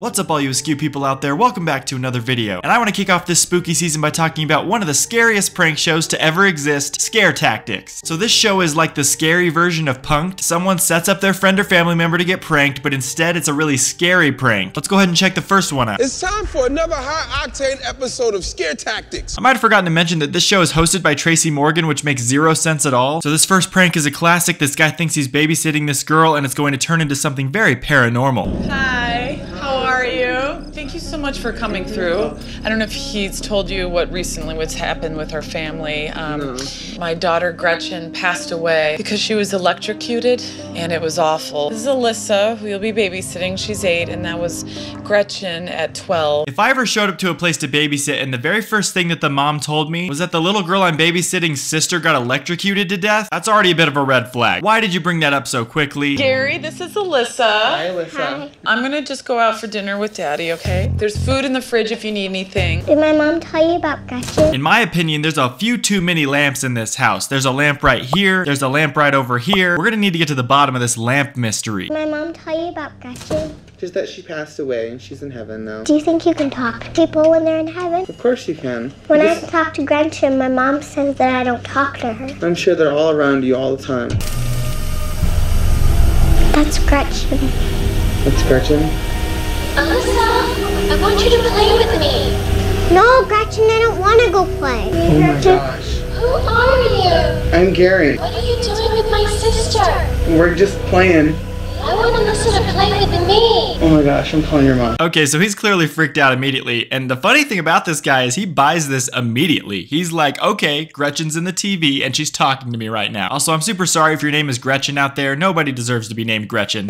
What's up all you askew people out there, welcome back to another video. And I want to kick off this spooky season by talking about one of the scariest prank shows to ever exist, Scare Tactics. So this show is like the scary version of Punk'd. Someone sets up their friend or family member to get pranked, but instead it's a really scary prank. Let's go ahead and check the first one out. It's time for another high octane episode of Scare Tactics. I might have forgotten to mention that this show is hosted by Tracy Morgan, which makes zero sense at all. So this first prank is a classic. This guy thinks he's babysitting this girl and it's going to turn into something very paranormal. Hi, how are you? Thank you so much for coming through. I don't know if he's told you what recently what's happened with our family. Um, My daughter Gretchen passed away because she was electrocuted, and it was awful. This is Alyssa, who you'll be babysitting. She's eight, and that was Gretchen at 12. If I ever showed up to a place to babysit and the very first thing that the mom told me was that the little girl I'm babysitting's sister got electrocuted to death, that's already a bit of a red flag. Why did you bring that up so quickly? Gary, this is Alyssa. Hi, Alyssa. I'm gonna just go out for dinner with Daddy, okay? There's food in the fridge if you need anything. Did my mom tell you about Gretchen? In my opinion, there's a few too many lamps in this house. There's a lamp right here, there's a lamp right over here. We're gonna need to get to the bottom of this lamp mystery. Did my mom tell you about Gretchen? Just that she passed away and she's in heaven now. Do you think you can talk to people when they're in heaven? Of course you can. When You I just- talk to Gretchen, my mom says that I don't talk to her. I'm sure they're all around you all the time. That's Gretchen. That's Gretchen. Alyssa, I want you to play with me. No, Gretchen, I don't want to go play. Oh my gosh. Who are you? I'm Gary. What are you doing with my sister? We're just playing. I want Alyssa to play with me. Oh my gosh, I'm calling your mom. Okay, so he's clearly freaked out immediately. And the funny thing about this guy is he buys this immediately. He's like, okay, Gretchen's in the TV and she's talking to me right now. Also, I'm super sorry if your name is Gretchen out there. Nobody deserves to be named Gretchen.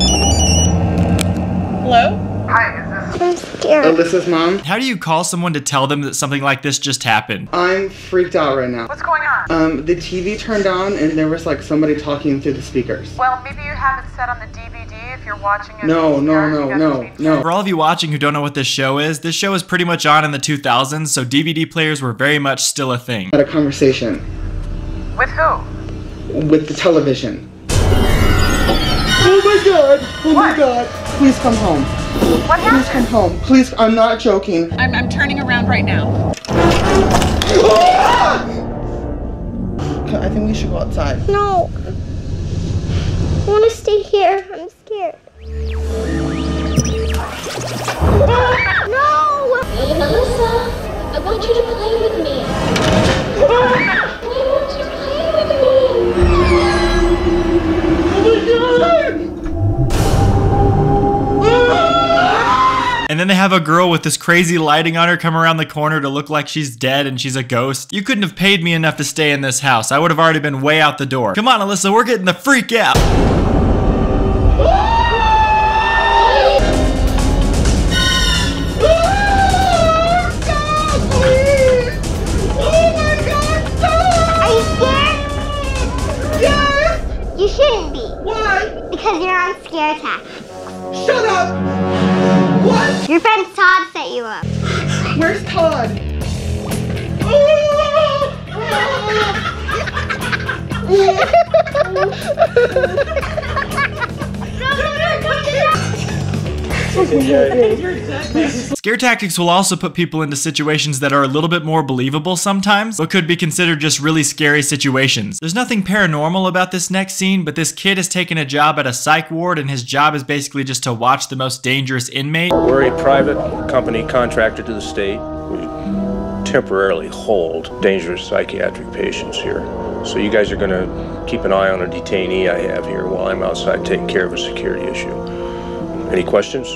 Hello? I'm scared. Alyssa's mom. How do you call someone to tell them that something like this just happened? I'm freaked out right now. What's going on? Um, the TV turned on and there was like somebody talking through the speakers. Well, maybe you have it set on the DVD if you're watching it. No, no, VCR, no, no, no. For all of you watching who don't know what this show is, this show is pretty much on in the 2000s, so DVD players were very much still a thing. Had a conversation. With who? with the television. Oh my god! Oh my god! Please come home. What happened? Please come home. Please, I'm not joking. I'm, I'm turning around right now. I think we should go outside. No. I want to stay here. I'm scared. no! Hey, Alyssa, I want you to play with me. I want you to play And then they have a girl with this crazy lighting on her come around the corner to look like she's dead and she's a ghost. You couldn't have paid me enough to stay in this house. I would have already been way out the door. Come on, Alyssa, we're getting the freak out. Are you scared? Yes! You shouldn't be. Why? Because you're on scare attack. Shut up! Your friend Todd set you up. Where's Todd? Oh! Scare tactics will also put people into situations that are a little bit more believable sometimes, but could be considered just really scary situations. There's nothing paranormal about this next scene, but this kid has taken a job at a psych ward and his job is basically just to watch the most dangerous inmate. We're a private company contracted to the state. We temporarily hold dangerous psychiatric patients here. So you guys are going to keep an eye on a detainee I have here while I'm outside taking care of a security issue. Any questions?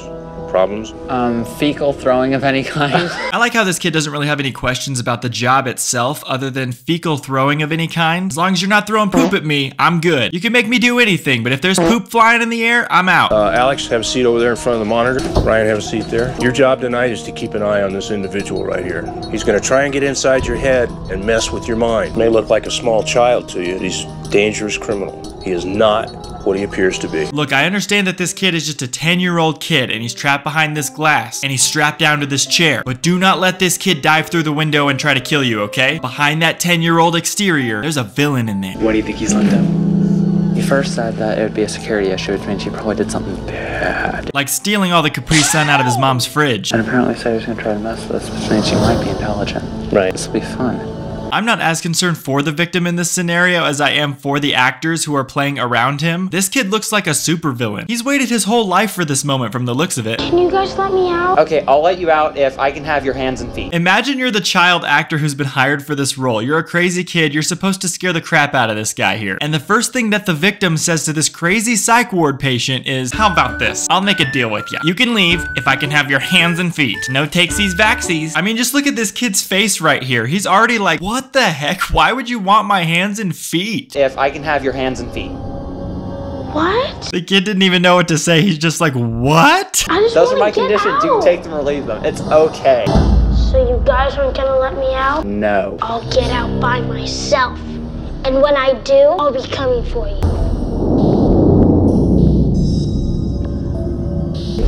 Problems? Um, fecal throwing of any kind. I like how this kid doesn't really have any questions about the job itself other than fecal throwing of any kind. As long as you're not throwing poop at me, I'm good. You can make me do anything, but if there's poop flying in the air, I'm out. Uh, Alex, have a seat over there in front of the monitor. Ryan, have a seat there. Your job tonight is to keep an eye on this individual right here. He's going to try and get inside your head and mess with your mind. May look like a small child to you. He's a dangerous criminal. He is not what he appears to be. Look, I understand that this kid is just a 10 year old kid and he's trapped behind this glass and he's strapped down to this chair. But do not let this kid dive through the window and try to kill you, okay? Behind that 10 year old exterior, there's a villain in there. what do you think he's lined up? You first said that it would be a security issue, which means she probably did something bad. Like stealing all the Capri Sun out of his mom's fridge. And apparently said he was gonna try to mess with us, which means she might be intelligent. Right. This will be fun. I'm not as concerned for the victim in this scenario as I am for the actors who are playing around him. This kid looks like a supervillain. He's waited his whole life for this moment from the looks of it. Can you guys let me out? Okay, I'll let you out if I can have your hands and feet. Imagine you're the child actor who's been hired for this role. You're a crazy kid. You're supposed to scare the crap out of this guy here. And the first thing that the victim says to this crazy psych ward patient is, How about this? I'll make a deal with you. You can leave if I can have your hands and feet. No takesies, backsies. I mean, just look at this kid's face right here. He's already like, What the heck? Why would you want my hands and feet? If I can have your hands and feet. What? The kid didn't even know what to say. He's just like, What? I just Those are my get conditions. You can take them or leave them. It's okay. So you guys aren't gonna let me out? No. I'll get out by myself. And when I do, I'll be coming for you.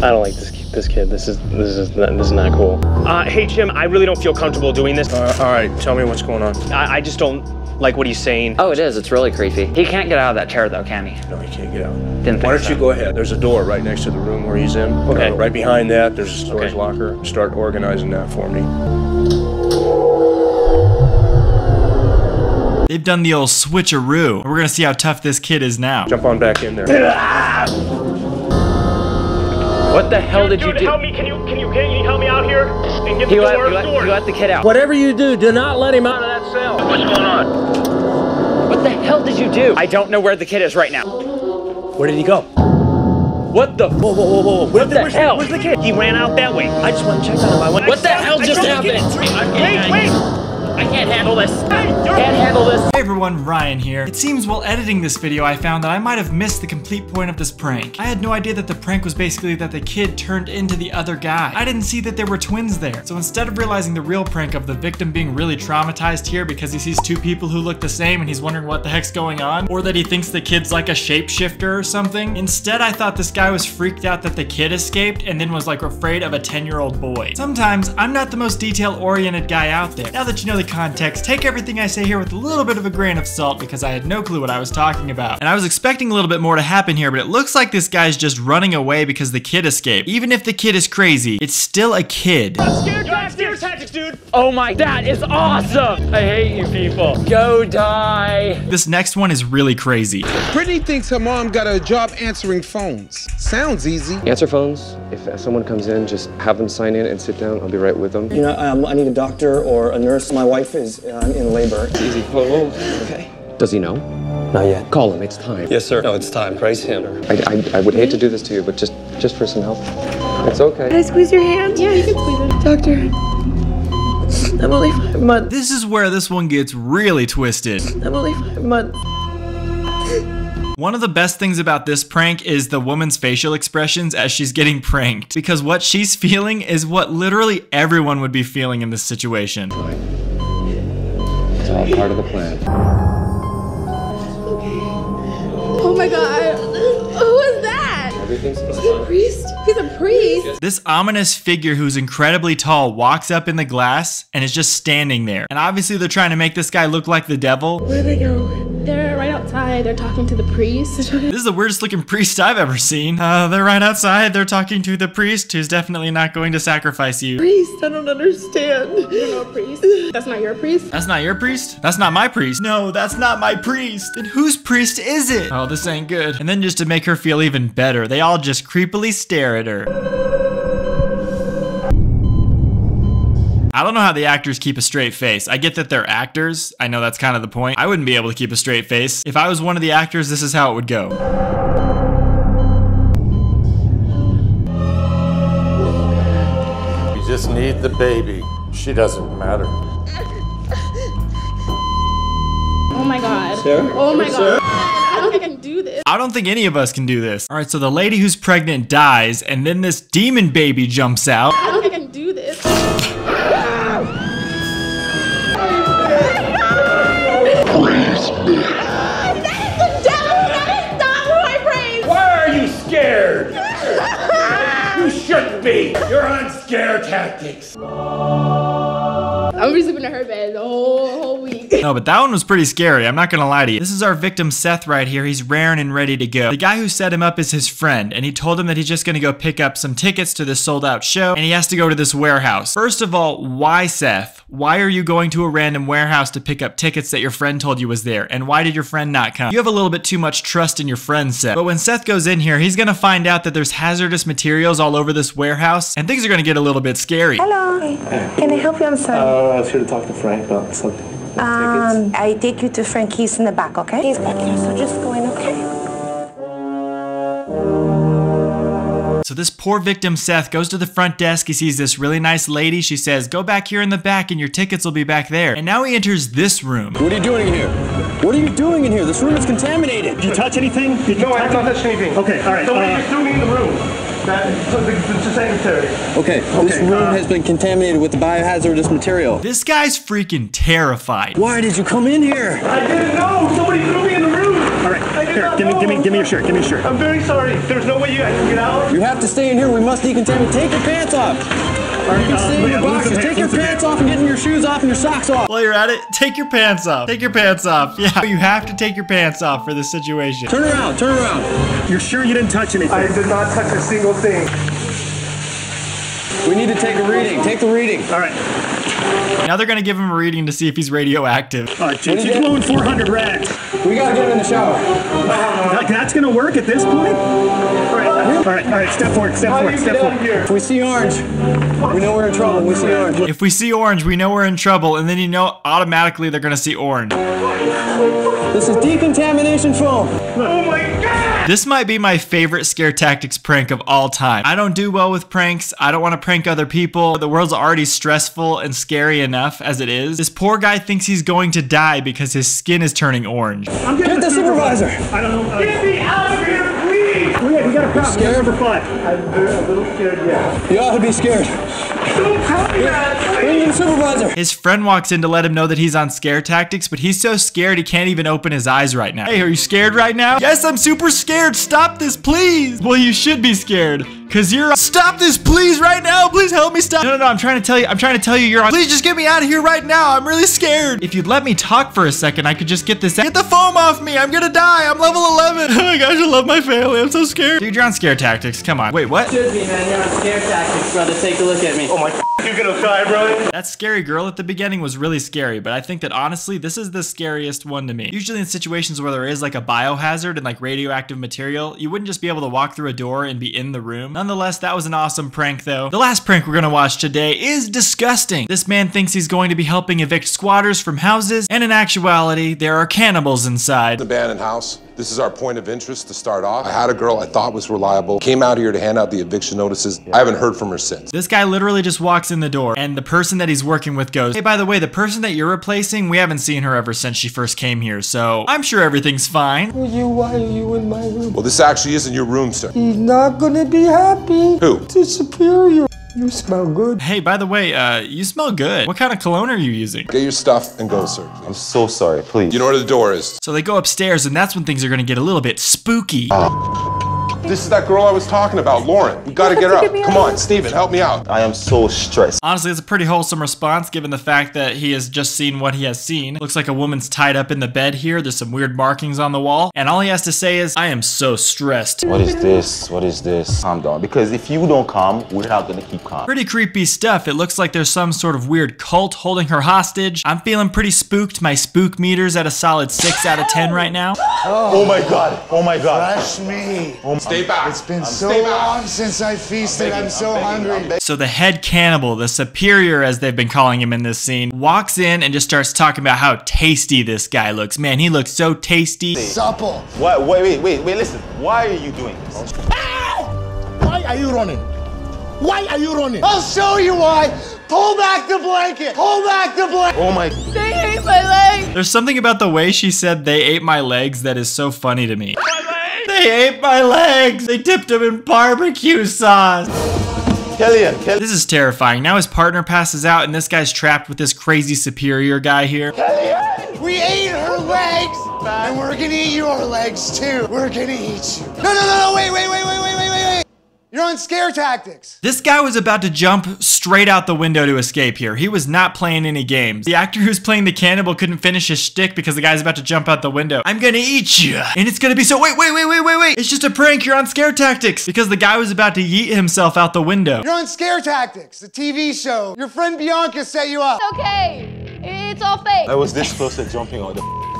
I don't like this this kid. This is this is not, this is not cool. Uh, hey Jim, I really don't feel comfortable doing this. Uh, all right, tell me what's going on. I, I just don't like what he's saying. Oh, it is. It's really creepy. He can't get out of that chair, though, can he? No, he can't get out. Didn't Why think don't you go ahead? There's a door right next to the room where he's in. Okay. Uh, right behind that, there's a storage Okay. locker. Start organizing that for me. They've done the old switcheroo. We're gonna see how tough this kid is now. Jump on back in there. What the hell did you Dude, do? help me! Can you can you can you help me out here and get You the let, door? you, let, door. you let the kid out. Whatever you do, do not let him out of that cell. What's going on? What the hell did you do? I don't know where the kid is right now. Where did he go? What the? Whoa, whoa, whoa, whoa! What the where's, hell? Where's the kid? He ran out that way. I just want to check on him. I went. What the I hell just dropped the kid. happened? Wait, wait! I can't handle this. Hey, you're- Can't handle this. Hey everyone, Ryan here. It seems while editing this video, I found that I might have missed the complete point of this prank. I had no idea that the prank was basically that the kid turned into the other guy. I didn't see that there were twins there. So instead of realizing the real prank of the victim being really traumatized here because he sees two people who look the same and he's wondering what the heck's going on, or that he thinks the kid's like a shapeshifter or something, instead I thought this guy was freaked out that the kid escaped and then was like afraid of a 10 year old boy. Sometimes I'm not the most detail oriented guy out there. Now that you know the context, take everything I say here with a little bit of a grain of salt because I had no clue what I was talking about. And I was expecting a little bit more to happen here, but it looks like this guy's just running away because the kid escaped. Even if the kid is crazy, it's still a kid. i'm Scare tactics, scare tactics, dude. Oh my, that is awesome. I hate you people. Go die. This next one is really crazy. Brittany thinks her mom got a job answering phones. Sounds easy. Answer phones. If someone comes in, just have them sign in and sit down. I'll be right with them. You know, um, I need a doctor or a nurse. My wife is uh, in labor. Easy. Whoa, whoa. Okay. Does he know? Not yet. Call him. It's time. Yes, sir. No, it's time. Praise him. I, I, I would hate to do this to you, but just just for some help. It's okay. Can I squeeze your hand? Yeah, you can squeeze it. Doctor, I'm only five months. This is where this one gets really twisted. I'm only five months. One of the best things about this prank is the woman's facial expressions as she's getting pranked. Because what she's feeling is what literally everyone would be feeling in this situation. It's all part of the plan. Oh my god. Who is that? Everything's He's a priest? He's a priest. This ominous figure who's incredibly tall walks up in the glass and is just standing there. And obviously they're trying to make this guy look like the devil. Where do they go? They're right outside. They're talking to the priest. This is the weirdest looking priest I've ever seen. Uh, they're right outside. They're talking to the priest who's definitely not going to sacrifice you. priest, I don't understand. You don't a priest? That's not your priest? That's not your priest? That's not my priest. No, that's not my priest. Then whose priest is it? Oh, this ain't good. And then just to make her feel even better, they all just creepily stare at her. I don't know how the actors keep a straight face. I get that they're actors. I know that's kind of the point. I wouldn't be able to keep a straight face. If I was one of the actors, this is how it would go. You just need the baby. She doesn't matter. Oh my god. Sarah? Oh my Sarah? god. I don't think I can do this. I don't think any of us can do this. All right, so the lady who's pregnant dies, and then this demon baby jumps out. I don't think I can do this. Why are you scared? you shouldn't be. You're on scare tactics. I I'm gonna be sleeping in her bed the whole whole week. No, but that one was pretty scary. I'm not gonna lie to you. This is our victim Seth right here. He's raring and ready to go. The guy who set him up is his friend, and he told him that he's just gonna go pick up some tickets to this sold out show, and he has to go to this warehouse. First of all, why Seth? Why are you going to a random warehouse to pick up tickets that your friend told you was there? And why did your friend not come? You have a little bit too much trust in your friend, Seth. But when Seth goes in here, he's gonna find out that there's hazardous materials all over this warehouse, and things are gonna get a little bit scary. Hello. Can I help you? I'm sorry. Uh, I was here to talk to Frank about something. Um, I take you to Frank. He's in the back, okay? He's back here, so just go in, okay? So this poor victim, Seth, goes to the front desk. He sees this really nice lady. She says, go back here in the back and your tickets will be back there. And now he enters this room. What are you doing in here? What are you doing in here? This room is contaminated. Did you touch anything? Did you No, I haven't touched anything. Okay, all right. So what uh, are you doing in the room? That, so the, the secretary. Okay, this Okay, room uh, has been contaminated with the biohazardous material. This guy's freaking terrified. Why did you come in here? I didn't know. Somebody threw me in the room. all right. Here, not give me, give me, give me your shirt. Give me your shirt. I'm very sorry. There's no way you guys can get out. You have to stay in here. We must decontaminate. Take your pants off. You can stay in your lose the boxers. pants, Take your pants off and get your shoes off and your socks off. While you're at it, take your pants off. Take your pants off. Yeah, you have to take your pants off for this situation. Turn around. Turn around. You're sure you didn't touch anything? I did not touch a single thing. We need to take a reading. Take the reading. All right. Now they're gonna give him a reading to see if he's radioactive. All right, Jake, you're blowing 400 rads. We gotta get him in the shower. That, that's gonna work at this point? All right, all right, all right. Step forward, step How forward, step get forward. here? If we see orange, we know we're in trouble. We see orange. If we see orange, we know we're in trouble, and then you know automatically they're gonna see orange. This is decontamination foam. Oh my god! This might be my favorite scare tactics prank of all time. I don't do well with pranks. I don't want to prank other people. The world's already stressful and scary enough as it is. This poor guy thinks he's going to die because his skin is turning orange. I'm getting Get the supervisor. I don't know. Uh, Get me out of here, please! we, got, we got a problem. scared? Number five. I'm a little scared, yeah. You ought to be scared. Don't tell me that, Bring supervisor. His friend walks in to let him know that he's on scare tactics, but he's so scared he can't even open his eyes right now. Hey, are you scared right now? Yes, I'm super scared. Stop this, please. Well, you should be scared. Cause you're Stop this, please, right now. Please help me stop. No, no, no. I'm trying to tell you. I'm trying to tell you you're on. Please just get me out of here right now. I'm really scared. If you'd let me talk for a second, I could just get this. Get the foam off me. I'm gonna die. I'm level 11. Oh my gosh, I love my family. I'm so scared. Dude, you're on scare tactics. Come on. Wait, what? Should be, man. You're on scare tactics, brother. Take a look at me. Oh my you're gonna die, brother. That scary girl at the beginning was really scary, but I think that honestly, this is the scariest one to me. Usually in situations where there is like a biohazard and like radioactive material, you wouldn't just be able to walk through a door and be in the room. Nonetheless, that was an awesome prank though. The last prank we're gonna watch today is disgusting. This man thinks he's going to be helping evict squatters from houses, and in actuality, there are cannibals inside. The abandoned house. This is our point of interest to start off. I had a girl I thought was reliable, came out here to hand out the eviction notices. I haven't heard from her since. This guy literally just walks in the door, and the person that he's working with goes, Hey, by the way, the person that you're replacing, we haven't seen her ever since she first came here, so I'm sure everything's fine. You, why are you in my room? Well, this actually isn't your room, sir. He's not gonna be happy. Who? The superior. You smell good. Hey, by the way, uh, you smell good. What kind of cologne are you using? Get your stuff and go, sir. I'm so sorry, please. You know where the door is. So they go upstairs, and that's when things are gonna get a little bit spooky. This is that girl I was talking about, Lauren. We gotta get her out. Come on, Steven, help me out. I am so stressed. Honestly, it's a pretty wholesome response given the fact that he has just seen what he has seen. Looks like a woman's tied up in the bed here. There's some weird markings on the wall. And all he has to say is, I am so stressed. What is this? What is this? Calm down. Because if you don't calm, we're not gonna keep calm. Pretty creepy stuff. It looks like there's some sort of weird cult holding her hostage. I'm feeling pretty spooked. My spook meter's at a solid 6 out of 10 right now. Oh my god. Oh my god. Fresh me. Oh Stay back. It's been Um, so long since I feasted. I'm, so hungry. So the head cannibal, the superior as they've been calling him in this scene, walks in and just starts talking about how tasty this guy looks. Man, he looks so tasty. Supple. What? Wait, wait, wait, wait. Listen. Why are you doing this? Why are you running? Why are you running? I'll show you why. Pull back the blanket. Pull back the blanket. Oh my. They ate my legs. There's something about the way she said they ate my legs that is so funny to me. They ate my legs! They dipped them in barbecue sauce! Kellyanne, Kelly. This is terrifying. Now his partner passes out and this guy's trapped with this crazy superior guy here. We ate her legs, and we're gonna eat your legs too. We're gonna eat you. No, no, no, no! Wait, wait, wait, wait, wait! You're on scare tactics. This guy was about to jump straight out the window to escape here. He was not playing any games. The actor who's playing the cannibal couldn't finish his shtick because the guy's about to jump out the window. I'm gonna eat you. And it's gonna be so, wait, wait, wait, wait, wait, wait. It's just a prank. You're on scare tactics because the guy was about to yeet himself out the window. You're on scare tactics, the TV show. Your friend Bianca set you up. It's okay. It's all fake. I was this close to jumping out the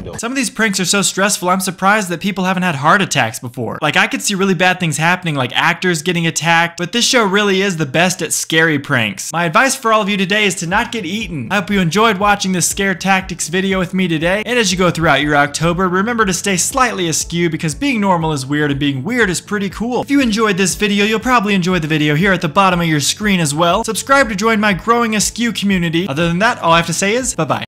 window. Some of these pranks are so stressful, I'm surprised that people haven't had heart attacks before. Like, I could see really bad things happening, like actors getting attacked, but this show really is the best at scary pranks. My advice for all of you today is to not get eaten. I hope you enjoyed watching this scare tactics video with me today, and as you go throughout your October, remember to stay slightly askew because being normal is weird and being weird is pretty cool. If you enjoyed this video, you'll probably enjoy the video here at the bottom of your screen as well. Subscribe to join my growing askew community. Other than that, all I have to say is, bye-bye.